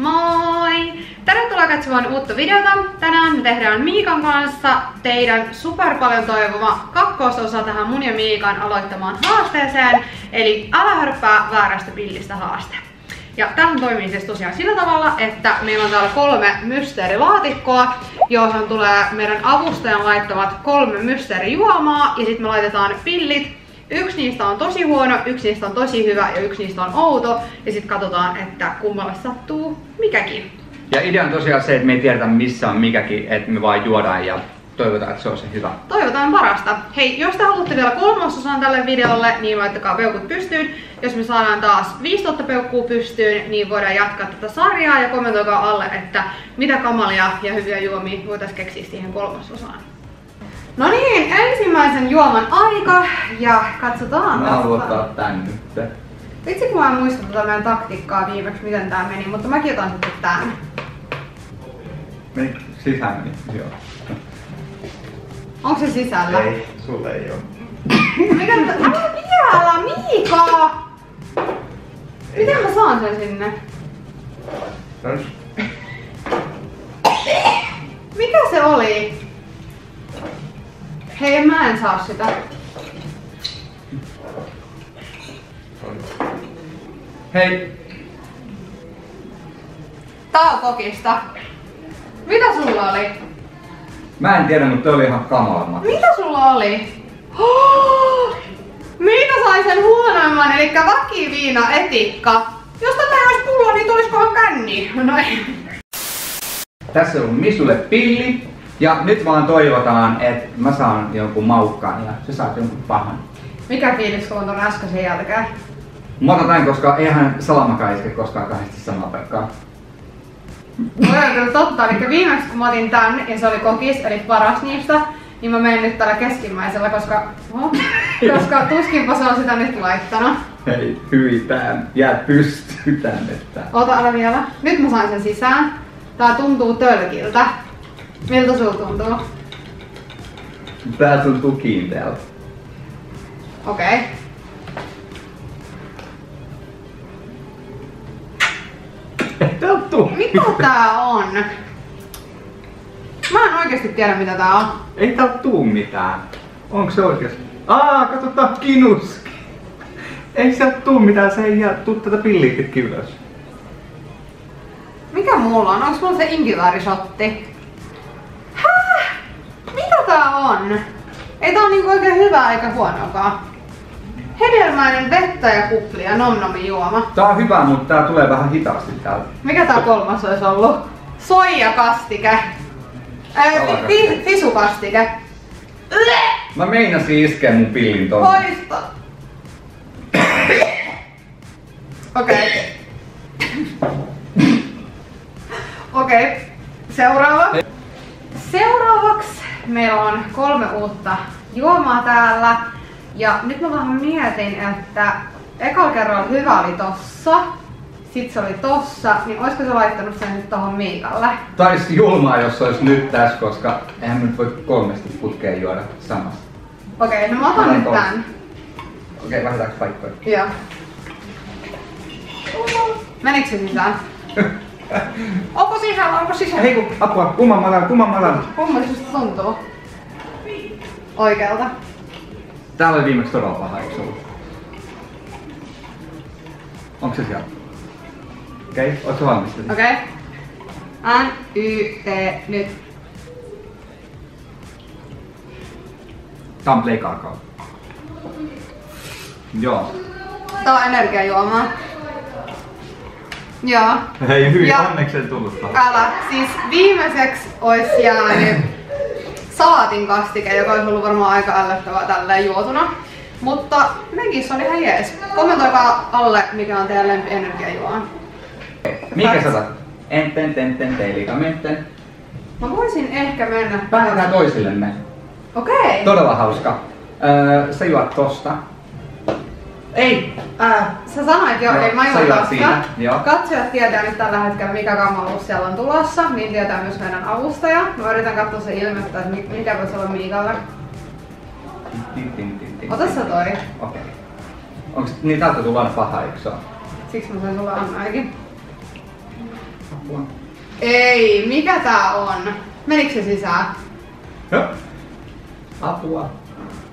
Moi! Tervetuloa katsomaan uutta videota. Tänään me tehdään Miikan kanssa teidän super paljon toivoma kakkososa tähän mun ja Miikan aloittamaan haasteeseen. Eli älä hörppää väärästä pillistä haaste. Ja tähän toimii siis tosiaan sillä tavalla, että meillä on täällä kolme mysteerilaatikkoa, johon tulee meidän avustajan laittamat kolme mysteerijuomaa ja sitten me laitetaan pillit Yksi niistä on tosi huono, yksi niistä on tosi hyvä ja yksi niistä on outo. Ja sitten katsotaan, että kummalle sattuu mikäkin. Ja idea on tosiaan se, että me ei tiedetä missä on mikäkin, että me vaan juodaan ja toivotaan, että se on se hyvä. Toivotaan parasta. Hei, jos te haluatte vielä kolmasosan tälle videolle, niin laittakaa peukut pystyyn. Jos me saadaan taas 5000 peukkuu pystyyn, niin voidaan jatkaa tätä sarjaa ja kommentoikaa alle, että mitä kamalia ja hyviä juomia voitaisiin keksiä siihen kolmasosaan. No niin, ensimmäisen juoman aika ja katsotaan Mä haluan ottaa tän nyt. Vitsi kun mä en muista tätä meidän taktiikkaa viimeksi, miten tää meni, mutta mäkin otan sitten tän. Meni sisään meni, joo. Onko se sisällä? Ei, sulle ei oo. Mikä. Älä vielä, Miika! Miten mä saan sen sinne? Ois. Mikä se oli? Hei, mä en saa sitä. Hei, Tää on kokista. Mitä sulla oli? mä en tiedä, mutta toi oli ihan kamala. Mitä sulla oli? Oh! Miika sai sen huonoimman, eli väkiviina etikka. Jos tätä ei olisi pullo, niin tulisikohan känni? No ei. Tässä on Misulle pilli. Ja nyt vaan toivotaan, että mä saan jonkun maukkaan ja sä saat jonkun pahan. Mikä fiilis sulla on ton äskeisen jälkeen? Mä otan tän, koska eihän salamakaan iske koskaan kahdesti samaa paikkaa. Toi on kyllä totta, eli viimeksi kun mä otin tän ja se oli kokis, eli paras niistä, niin mä menen nyt tällä keskimmäisellä, koska, oh, koska tuskinpa se on sitä nyt laittanut. Hei, hyvitään. Jää pystytään, että... Ota älä vielä. Nyt mä sain sen sisään. Tää tuntuu tölkiltä. Miltä sulla tuntuu? Tää tuntuu kiinteältä. Okei. Okay. Mitä tää on? Mä en oikeesti tiedä mitä tää on. Ei tää tuu mitään. Onko se oikeesti? Aa, katsotaan kinuski. Ei sieltä tuu mitään, se ei jää tuu tätä pilliä pitkin ylös. Mikä mulla on? Onks mulla se inkiväärisotti? On? Ei tää on niinku oikein hyvä eikä huonokaan. Hedelmäinen vettä ja kuplia, nomnomi juoma. Tää on hyvä, mutta tää tulee vähän hitaasti täältä. Mikä tää kolmas olisi ollut? Soijakastike. Fi, fisukastike. Yle! Mä meinasin iskeä mun pillin tonne. Poista! Okei. Okei. Seuraava. Seuraavaksi meillä on kolme uutta juomaa täällä. Ja nyt mä vähän mietin, että ekalla kerralla hyvä oli tossa. Sit se oli tossa, niin olisiko se laittanut sen nyt tohon Miikalle? Tais julmaa, jos se olisi nyt tässä, koska eihän me nyt voi kolmesti putkeen juoda samassa. Okei, no mä otan nyt tän. Okei, vaihdetaanko paikkoja? Joo. Menikö se sisään? Onko sisällä? Onko sisällä? Hei kun, apua, kumman malan, kumman malan. Kumma susta tuntuu? Oikealta. Täällä oli viimeksi todella paha, eikö se ollut? Onko se siellä? Okei, okay, ootko valmis? Okei. Okay. N, Y, T, nyt. Tää on. Joo. Tää on energiajuomaa. Joo. Hei, hyvin, Ja- onneksi ei tullut. Älä. Siis viimeiseksi olisi jäänyt salaatin kastike, joka olisi ollut varmaan aika ällöttävää tälleen juotuna. Mutta nekin se oli ihan jees. Kommentoikaa alle, mikä on teidän lempi energiajuoma. Mikä sä otat? Enten, tenten, telikamente. Mä voisin ehkä mennä... Päätetään toisillemme. Okei. Todella hauska. Öö, sä juot tosta. Ei! Ää. Sä sanoit jo, juot tosta. siitä, joo. Katsojat tietää nyt tällä hetkellä, mikä kamaluus siellä on tulossa. Niin tietää myös meidän avustaja. Mä yritän katsoa se ilmettä, että mi- mikä voisi olla Miikalle. Ota sä toi. Okei. Onks, niin täältä tulee aina paha, eikö se ole? Siksi mä sain sulle annoikin. Apua. Ei, mikä tää on? Menikö se sisään? Joo. Apua.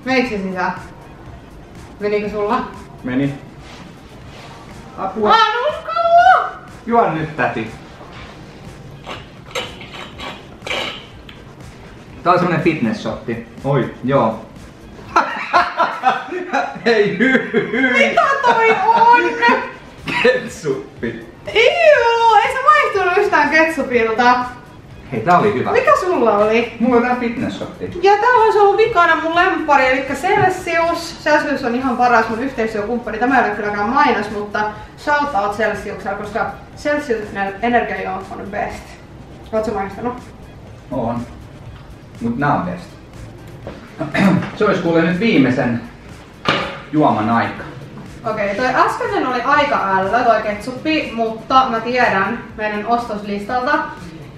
Menikö se sisään? Menikö sulla? Meni. Apua. Anuskallu! Juo nyt täti. Tää on semmonen fitness shotti. Oi, joo. Ei hyi. Mitä toi on? Ketsuppi. Iu, ei se maistunut yhtään ketsupilta. Hei, tää oli hyvä. Mikä sulla oli? Mulla on tää fitness shotti. Ja täällä olisi ollut vikana mun lemppari, eli Celsius. Celsius on ihan paras mun yhteistyökumppani. Tämä ei ole kylläkään mainos, mutta shout out Celsiuksella, koska Celsius energiajuomat on the best. Ootko maistanut? On. Mut nää on best. Se olisi kuule nyt viimeisen juoman aika. Okei, toi äskeinen oli aika ällö, toi ketsuppi, mutta mä tiedän meidän ostoslistalta,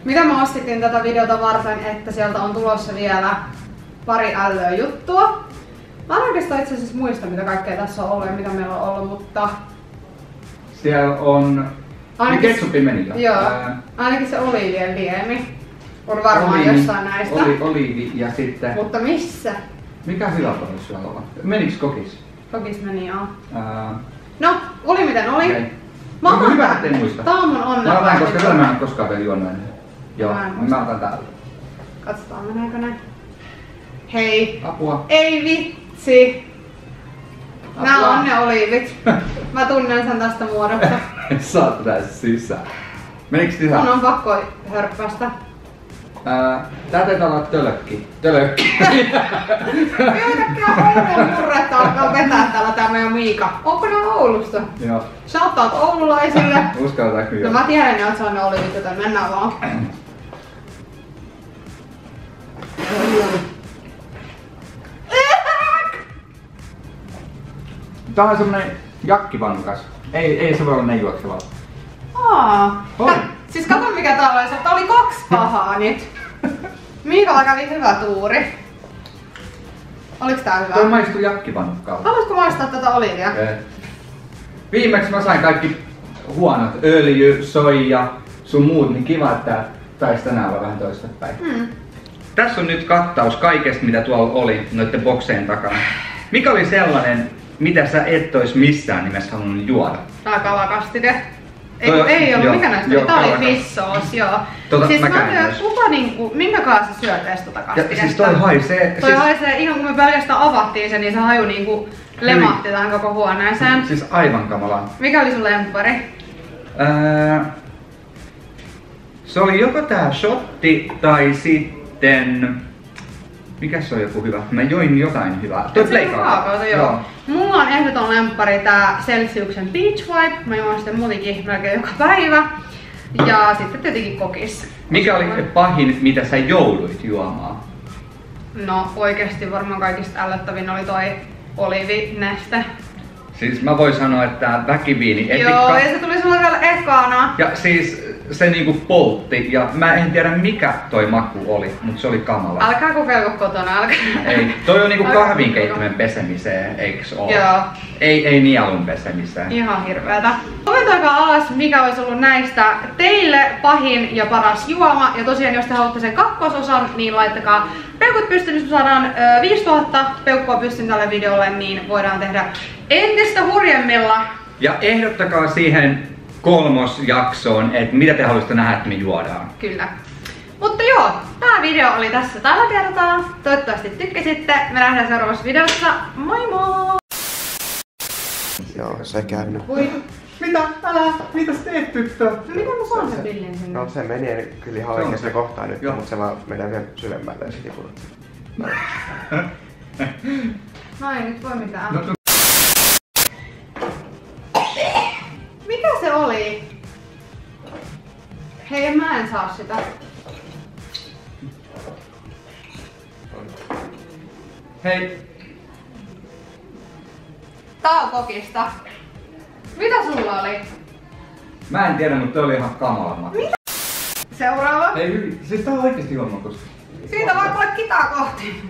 mitä mä ostin tätä videota varten, että sieltä on tulossa vielä pari ällöä juttua. Mä en oikeastaan itse asiassa muista, mitä kaikkea tässä on ollut ja mitä meillä on ollut, mutta Siellä on... Ainakin- Niin ketsuppi meni jo. joo, Ää, ainakin se oliivien liemi on varmaan oliivi- jossain näistä. Oli, oliivi ja sitten... Mutta missä? Mikä hyläpallo siellä on? Meniks kokis? Kokis meni joo. Ää, No, oli miten oli. okei. Mä Onko otan hyvä, tän. ettei muista? Tää on mun Mä onnenpäivä. otan, koska mä en koskaan vielä juonut ennen. Joo, Mä muista. mä otan täällä. Katsotaan meneekö ne. Hei, Apua. ei vitsi. Nää Apua. on ne oliivit. Mä tunnen sen tästä muodosta. Saat tässä sisään. Mun sisään? on pakko hörppästä. Ää, Tää taitaa olla tölökki. Tölökki. Yhtäkkiä Oulun murretta alkaa vetää täällä tää meidän Miika. Onko ne Oulusta? Joo. Shoutout oululaisille. Uskaltaako No jo? mä tiedän että se on ne oliivit, joten mennään vaan. Tää on semmonen jakkivannukas. Ei, ei se voi olla näin juokseva. Aa. On. Mikä täällä oli, että oli kaksi pahaa nyt. Miikalla kävi hyvä tuuri. Oliks tää Toi hyvä? maistuu jakkivannukkaalta. Haluatko maistaa tätä olivia? Eh. Viimeksi mä sain kaikki huonot, öljy, soija, sun muut, niin kiva, että taisi tänään olla vähän toistepäin. Hmm. Tässä on nyt kattaus kaikesta, mitä tuolla oli noiden bokseen takana. Mikä oli sellainen, mitä sä et ois missään nimessä halunnut juoda? Tää kalakastide. Ei, Toi on- ei ollut, joo, mikä näistä joo, oli? Tää oli fish sauce, joo. Tota, siis mä mä tiedän, kuka niinku, minkä kanssa sä syöt edes tota Ja kastidetta? siis toi haisee... Toi siis, haisee, ihan kun me pelkästään avattiin sen, niin se haju niinku lemahti tähän koko huoneeseen. siis aivan kamala. Mikä oli sun lemppari? Ää, se oli joko tää shotti tai sitten... Mikä se on joku hyvä? Mä join jotain hyvää. Toi Playcard. kaakaota, joo. Mulla on ehdoton lemppari tää Celsiuksen Beach Wipe. Mä juon sitä muutenkin melkein joka päivä. Ja sitten tietenkin kokis. Mikä oli pahin, mitä sä jouduit juomaan? No oikeesti varmaan kaikista ällöttävin oli toi olivineste. Siis mä voin sanoa, että väkiviini etikka. Joo, ja se tuli sulle vielä ekana. Ja siis se niinku poltti ja mä en tiedä mikä toi maku oli, mutta se oli kamala. Älkää kokeilko kotona, älkää. Ei, toi on niinku kahvinkeittimen pesemiseen, eiks oo? Joo. Ei, ei nielun pesemiseen. Ihan hirveetä. Kommentoikaa alas, mikä olisi ollut näistä teille pahin ja paras juoma. Ja tosiaan, jos te haluatte sen kakkososan, niin laittakaa peukut pystyyn, jos me saadaan ö, 5000 peukkua pystyyn tälle videolle, niin voidaan tehdä entistä hurjemmilla. Ja ehdottakaa siihen kolmosjaksoon, että mitä te haluaisitte nähdä, että me juodaan. Kyllä. Mutta joo, tämä video oli tässä tällä kertaa. Toivottavasti tykkäsitte. Me nähdään seuraavassa videossa. Moi moi! Joo, se käynyt. Voi, Mitä? Älä! Mitä sä teet tyttö? no miten mä saan sen pillin sinne? No se meni kyllä ihan Se oikeasta se. kohtaa nyt, Joo. mutta se vaan menee vielä syvemmälle ja sitten kun... No ei nyt voi mitään. No, Mikä se oli? Hei, mä en saa sitä. hei, Tää on kokista. Mitä sulla oli? mä en tiedä, mutta toi oli ihan kamala maku. Seuraava. Ei, siis tää on oikeesti juomakusta. Siitä voi tulla kitaa kohti.